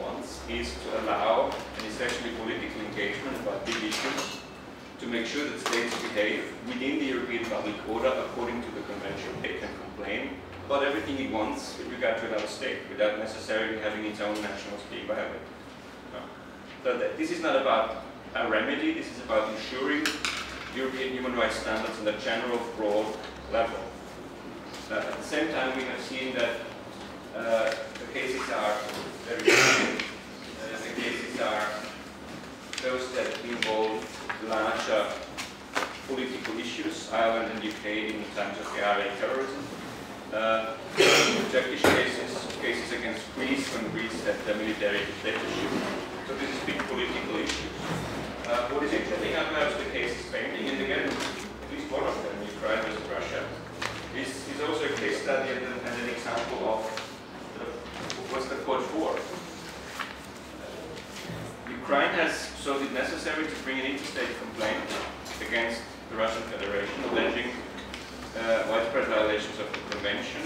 Wants is to allow an essentially political engagement about big issues to make sure that states behave within the European public order according to the convention. They can complain about everything it wants with regard to another state without necessarily having its own nationals being violated. No. So that, this is not about a remedy, this is about ensuring European human rights standards on a general broad level. At the same time, we have seen that uh, The IRA terrorism. Uh, Turkish cases, cases against Greece when Greece had the military dictatorship. So this is big political issues. Uh, what is interesting perhaps the cases pending, and again, at least one of them, Ukraine versus Russia, is, is also a case study and, and an example of what's the court for. Ukraine has sought it necessary to bring an interstate complaint against the Russian Federation alleging uh, widespread violations of the convention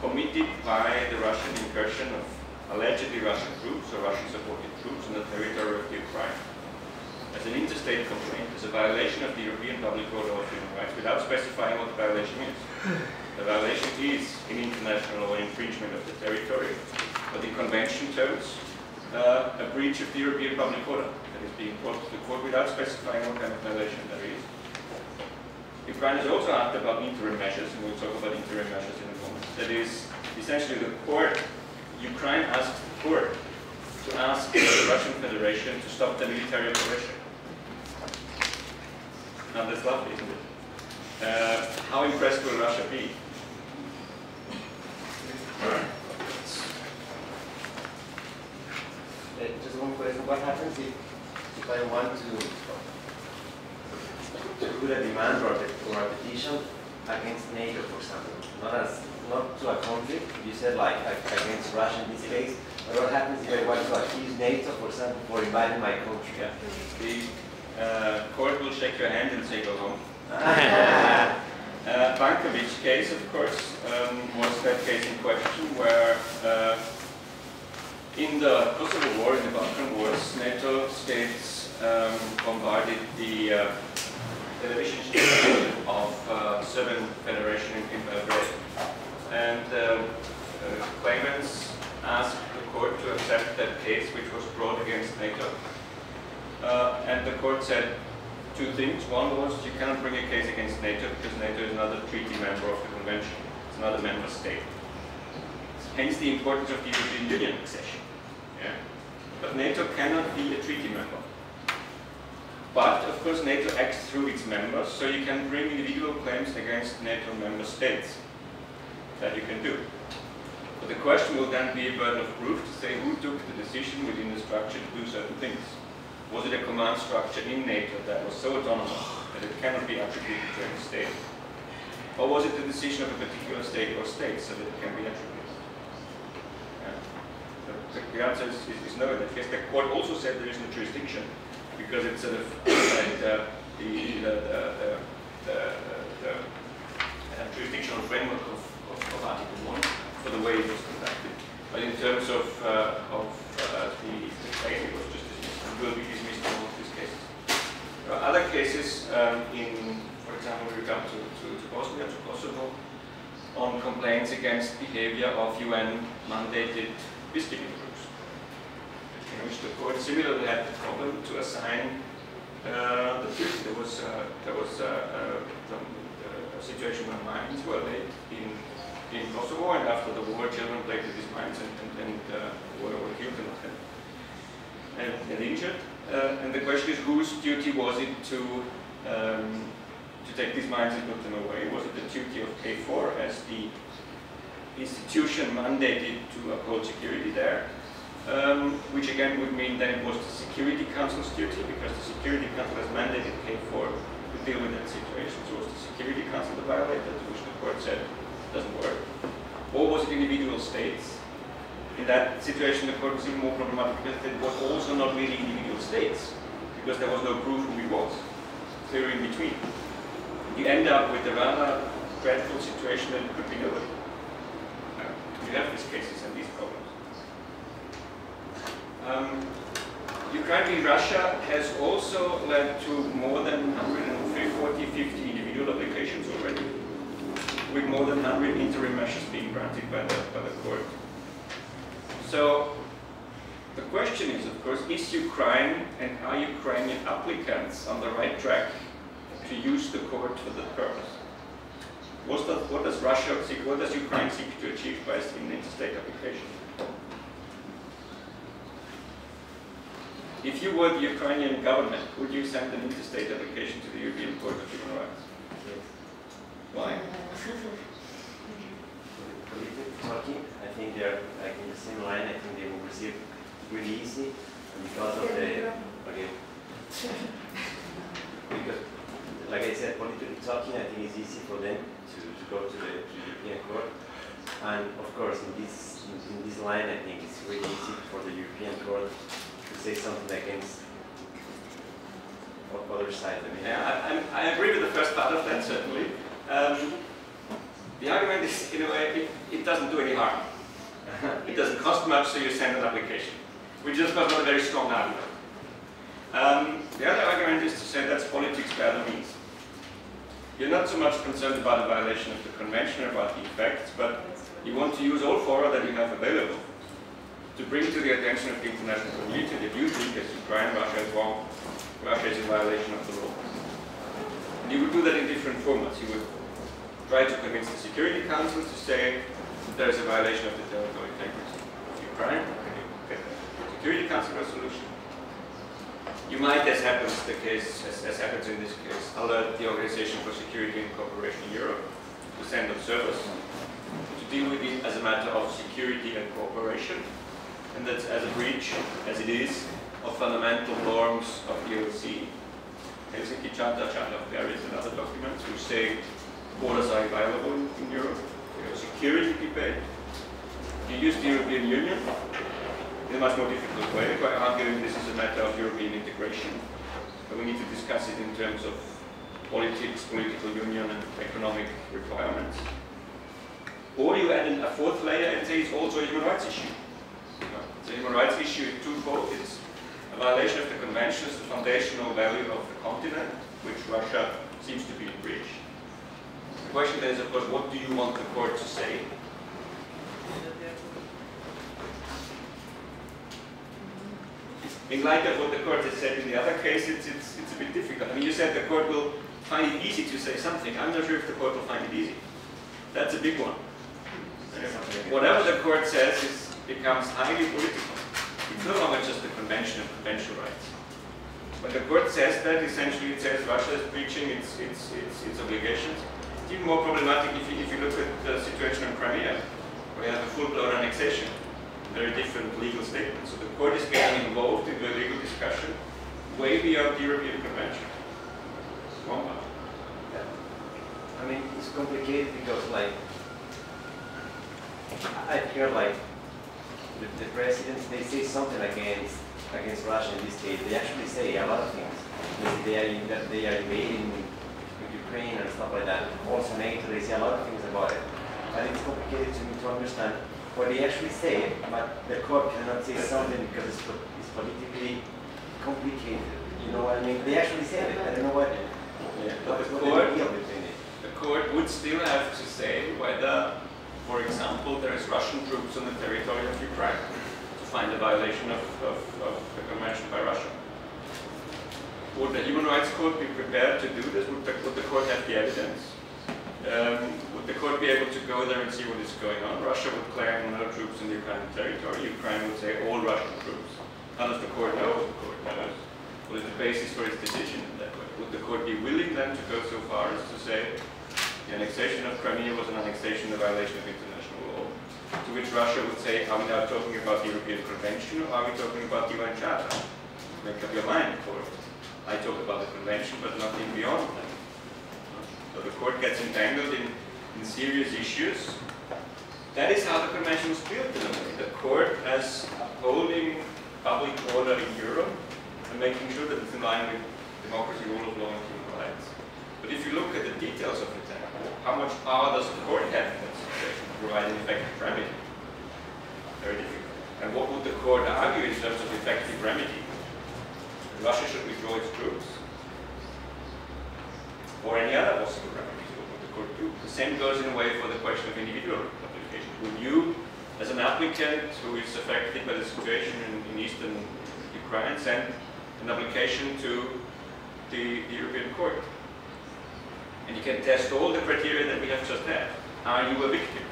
committed by the Russian incursion of allegedly Russian troops or Russian-supported troops on the territory of Ukraine. As an interstate complaint, as a violation of the European Public Order of Human Rights without specifying what the violation is. The violation is an international infringement of the territory, but in convention terms, uh, a breach of the European public order that is being brought to the court without specifying what kind of violation there is. Ukraine has also asked about interim measures, and we'll talk about interim measures in a moment. That is, essentially the court, Ukraine asked the court to ask the Russian Federation to stop the military operation. Now that's lovely, isn't it? Uh, how impressed will Russia be? Uh, just one question. What happens if, if I want to, to put a demand or a, or a petition against NATO, for example? Not as not to a country. You said like against Russia in this case. But what happens if I want to accuse NATO, for example, for invading my country? Yeah. The uh, court will shake your hand and say go home. Uh, Bankovic case, of course, um, was that case in question where uh, in the Kosovo War, in the Balkan Wars, NATO states um, bombarded the uh, television station of uh, Serbian Federation in, in Belgrade. And um, uh, claimants asked the court to accept that case, which was brought against NATO. Uh, and the court said two things. One was you cannot bring a case against NATO because NATO is not a treaty member of the convention. It's not a member state. Hence the importance of the European Union accession. Yeah? But NATO cannot be a treaty member. But of course NATO acts through its members, so you can bring individual claims against NATO member states. That you can do. But the question will then be a burden of proof to say who took the decision within the structure to do certain things. Was it a command structure in NATO that was so autonomous that it cannot be attributed to any state? Or was it the decision of a particular state or states so that it can be attributed? Yeah. The, answer is, is, is no in. The court also said there is no jurisdiction because it's sort of outside the, the, the, the, jurisdictional framework of, of, Article 1 for the way it was conducted. But in terms of, uh, of uh, the, claim, it was just will be dismissed in all of these cases. There are other cases um, in, for example, with regard to, to, Bosnia, to Kosovo, on complaints against behavior of UN-mandated peacekeeping which the court similarly had the problem to assign uh, the truth. There was, uh, there was uh, uh a situation where mines were laid in, in Kosovo, and after the war, children played with these mines and, and, and uh, were, were killed and, and, and injured. Uh, and the question is whose duty was it to um, to take these mines and put them away? Was it the duty of KFOR as the institution mandated to uphold security there? Um, which again would mean that it was the Security Council's duty because the Security Council has mandated KFOR to deal with that situation. So was the Security Council that violated, which the court said doesn't work. Or was it individual states in that situation, the court was even more problematic because it was also not really individual states, because there was no proof who it was. So you're in between. You end up with a rather dreadful situation that could be nobody. You have these cases and these problems. Um, Ukraine in Russia has also led to more than 140, 50 individual applications already, with more than 100 interim measures being granted by the, by the court. So the question is, of course, is Ukraine and are Ukrainian applicants on the right track to use the court for that purpose? What does, what does Russia seek, what does Ukraine seek to achieve by an interstate application? If you were the Ukrainian government, would you send an interstate application to the European Court of Human Rights? Yes. Why? Politically talking, I think they're like in the same line. I think they will receive really easy because of the okay. because like I said, politically talking, I think it's easy for them to, to go to the, to European Court. And of course, in this in, in this line, I think it's really easy for the European Court to say something against other side. I mean, Yeah, I, I- I agree with the first part of that, certainly. Um, the argument is, in a way, it, it doesn't do any harm. It doesn't cost much, so you send an application, which is of course not a very strong argument. Um, the other argument is to say that's politics by other means. You're not so much concerned about the violation of the convention, or about the effects, but you want to use all fora that you have available to bring to the attention of the international community that you think as Ukraine, Russia is wrong, Russia is in violation of the law. And you would do that in different formats. You would try to convince the Security Council to say that there is a violation of the territorial integrity of Ukraine. Security Council resolution. You might, as happens the case, as, as happens in this case, alert the Organization for Security and Cooperation in Europe to send observers to deal with it as a matter of security and cooperation, and that's as a breach, as it is, of fundamental norms of the OSCE. Helsinki Charter, Charter of Paris, and other documents which say borders are inviolable in, Europe. Security debate. You use the European Union in a much more difficult way by arguing this is a matter of European integration. We need to discuss it in terms of politics, political union, and economic requirements. Or you add in a fourth layer and say it's also a human rights issue. You know, It's a human rights issue in twofold. It's a violation of the conventions, the foundational value of the continent, which Russia seems to be in breach. The question then is, of course, what do you want the court to say? In light of what the court has said in the other case, it's, it's, it's a bit difficult. I mean, you said the court will find it easy to say something. I'm not sure if the court will find it easy. That's a big one. Whatever the court says is, becomes highly political. It's no longer just a convention of conventional rights. When the court says that, essentially it says Russia is breaching its, its, its, its obligations. It's even more problematic if you, if you look at the situation in Crimea, where you have a full-blown annexation, very different legal statements. So the court is getting involved in the legal discussion way beyond the European Convention. One part. I mean, it's complicated because like I hear like the, the presidents they say something against against Russia in this case. They actually say a lot of things. They are in, that they are invading Ukraine and stuff like that. Also NATO, they say a lot of things about it. And it's complicated to me to understand what they actually say, but the court cannot say something because it's, it's politically complicated. You know what I mean? They actually said it. I don't know what, Yeah, but the court, the deal between it. the court would still have to say whether, for example, there is Russian troops on the territory of Ukraine to find a violation of, of, of the convention by Russia. Would the Human Rights Court be prepared to do this? Would the, would the court have the evidence? Um, would the court be able to go there and see what is going on? Russia would claim no troops in the Ukrainian territory. Ukraine would say all Russian troops. How does the court know the court knows? What is the basis for its decision in that way? Would the court be willing then to go so far as to say the annexation of Crimea was an annexation in violation of international law? To which Russia would say, are we now talking about the European Convention or are we talking about the UN Charter? Make up your mind, court. I talk about the convention, but nothing beyond that. So the court gets entangled in, in serious issues. That is how the convention was built in a way. The court as upholding public order in Europe and making sure that it's in line with democracy, rule of law, and human rights. But if you look at the details of it, how much power does the court have in to provide an effective remedy? Very difficult. And what would the court argue in terms of effective remedy? Russia should withdraw its troops, or any other possible remedies, what would the court do? The same goes in a way for the question of individual application. Would you, as an applicant who is affected by the situation in, in eastern Ukraine, send an application to the European Court? And you can test all the criteria that we have just had. Are you a victim?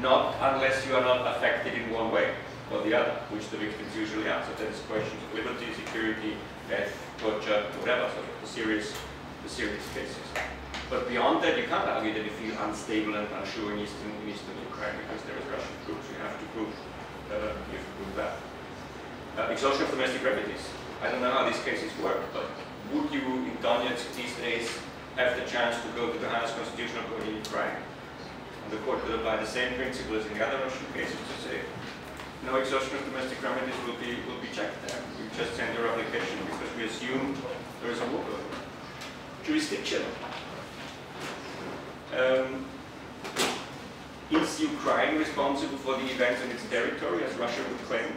Not unless you are not affected in one way or the other, which the victims usually are. So that is questions of liberty, security, death, torture, whatever, so the serious, the serious cases. But beyond that, you can't argue that you feel unstable and unsure in eastern, in eastern Ukraine because there is Russian troops. You have to prove, uh, you have to prove that. Uh, exhaustion of domestic remedies. I don't know how these cases work, but would you, in Donetsk these days, have the chance to go to the highest constitutional court in Ukraine? And the court could apply the same principle as in the other Russian cases to say, no exhaustion of domestic remedies will be will be checked there. You just send your application because we assume there is a war going on. Jurisdiction. Um, is Ukraine responsible for the events on its territory, as Russia would claim?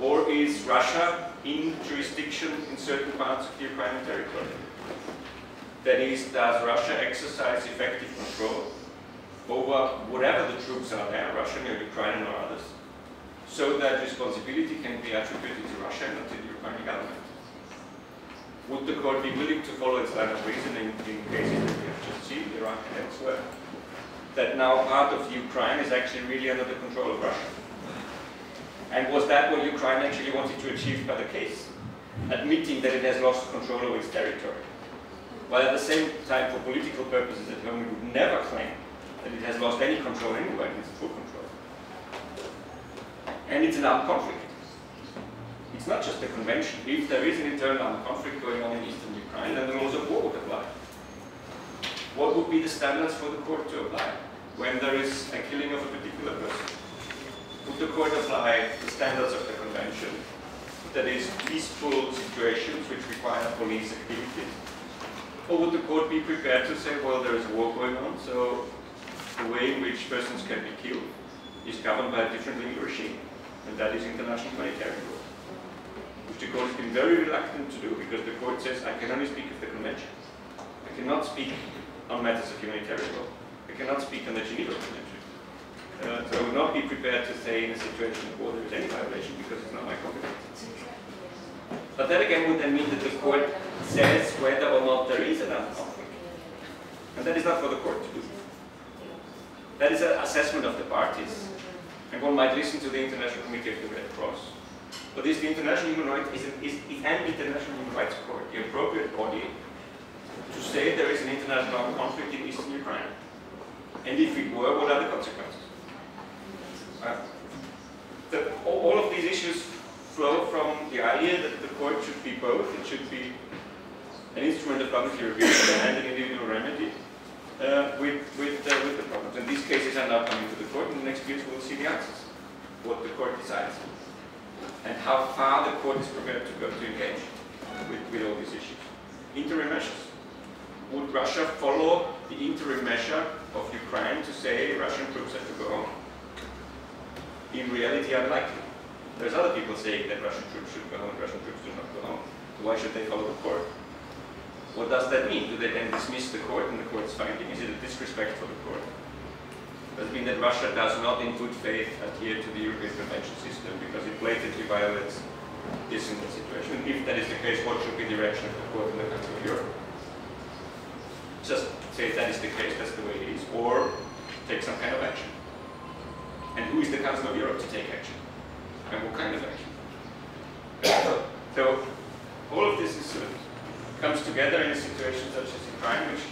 Or is Russia in jurisdiction in certain parts of the Ukrainian territory? That is, does Russia exercise effective control over whatever the troops are there, Russian or Ukrainian or others, so that responsibility can be attributed to Russia and not to the Ukrainian government? Would the court be willing to follow its line of reasoning in cases that we have just seen, Iraq and elsewhere, that now part of Ukraine is actually really under the control of Russia? And was that what Ukraine actually wanted to achieve by the case? Admitting that it has lost control over its territory. While at the same time, for political purposes at home, it would never claim that it has lost any control anywhere, it's full control. And it's an armed conflict. It's not just a convention. If there is an internal armed conflict going on in eastern Ukraine, then the laws of war would apply. What would be the standards for the court to apply when there is a killing of a particular person? Would the court apply the standards of the convention, that is, peaceful situations which require police activity? Or would the court be prepared to say, well, there is war going on, so the way in which persons can be killed is governed by a different legal regime, and that is international humanitarian law, which the court has been very reluctant to do because the court says, I can only speak of the convention. I cannot speak on matters of humanitarian law. I cannot speak on the Geneva Convention. Uh, so I would not be prepared to say in a situation of war there is any violation because it's not my competence. But that again would then mean that the court says whether or not there is an conflict. And that is not for the court to do. That is an assessment of the parties. And one might listen to the International Committee of the Red Cross. But is the International Human Rights, is, is, is an International Human Rights Court the appropriate body to say there is an international conflict in eastern Ukraine? And if it were, what are the consequences? The, all, all of these issues flow from the idea that the court should be both. It should be an instrument of public review and an individual remedy uh, with, with, uh, with the problems. And these cases are now coming to the court, and the next years we'll see the answers, what the court decides, and how far the court is prepared to go to engage with, with all these issues. Interim measures. Would Russia follow the interim measure of Ukraine to say Russian troops have to go home? In reality, unlikely. There's other people saying that Russian troops should go home Russian troops do not go home. So why should they follow the court? What does that mean? Do they then dismiss the court and the court's finding? Is it a disrespect for the court? Does it mean that Russia does not in good faith adhere to the European Convention system because it blatantly violates this in situation? If that is the case, what should be the direction of the court in the Council of Europe? Just say that is the case, that's the way it is, or take some kind of action. And who is the Council of Europe to take action? And what kind of action? so all of this is sort of comes together in a situation such as Ukraine, which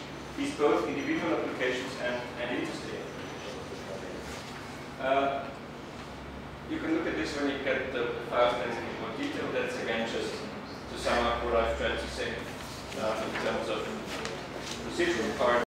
is both individual applications and, and interstate. Uh, you can look at this when you get the files in more detail. That's again just to sum up what I've tried to say uh, in terms of procedural part.